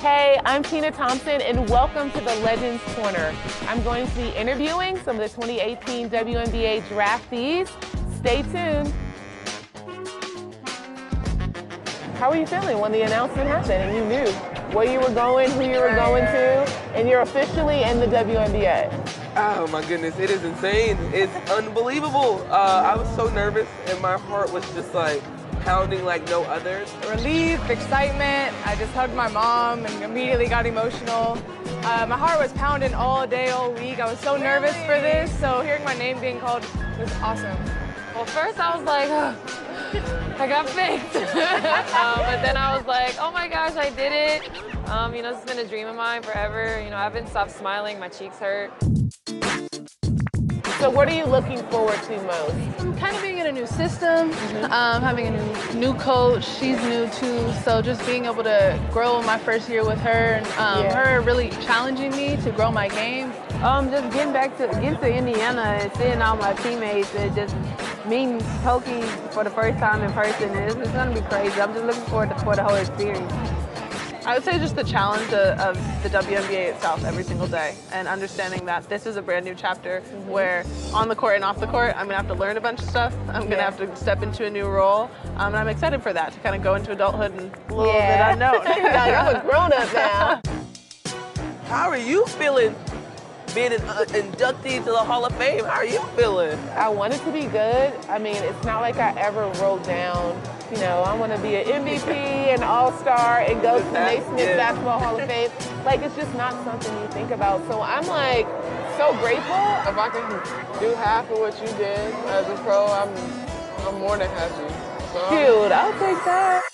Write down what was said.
Hey, I'm Tina Thompson, and welcome to the Legends Corner. I'm going to be interviewing some of the 2018 WNBA draftees. Stay tuned. How were you feeling when the announcement happened and you knew where you were going, who you were going to, and you're officially in the WNBA? Oh my goodness, it is insane. It's unbelievable. Uh, I was so nervous, and my heart was just like pounding like no other. Relief, excitement. I just hugged my mom and immediately got emotional. Uh, my heart was pounding all day, all week. I was so nervous for this, so hearing my name being called was awesome. Well, first I was like, I got picked. um, but then I was like, oh my gosh, I did it. Um, you know, it's been a dream of mine forever. You know, I haven't stopped smiling. My cheeks hurt. So what are you looking forward to most? I'm Kind of being in a new system, Mm-hmm. um, having a new, new coach. She's new too, so just being able to grow my first year with her and um, Yeah. her really challenging me to grow my game. Um, just getting back to getting to Indiana and seeing all my teammates and just meeting Toki for the first time in person. It's, it's gonna be crazy. I'm just looking forward to for the whole experience. I would say just the challenge of, of the WNBA itself every single day and understanding that this is a brand new chapter where on the court and off the court, I'm gonna have to learn a bunch of stuff. I'm gonna Yeah. have to step into a new role. Um, and I'm excited for that to kind of go into adulthood and a little Yeah. bit unknown. Now, you're a grown up now. How are you feeling being an uh, inductee to the Hall of Fame? How are you feeling? I want it to be good. I mean, it's not like I ever wrote down, you know, I want to be an MVP, an All-Star, and go to the Naismith yeah. Basketball Hall of Fame. Like, it's just not something you think about. So I'm like so grateful. If I can do half of what you did as a pro, I'm I'm more than happy. So Dude, I'll take that.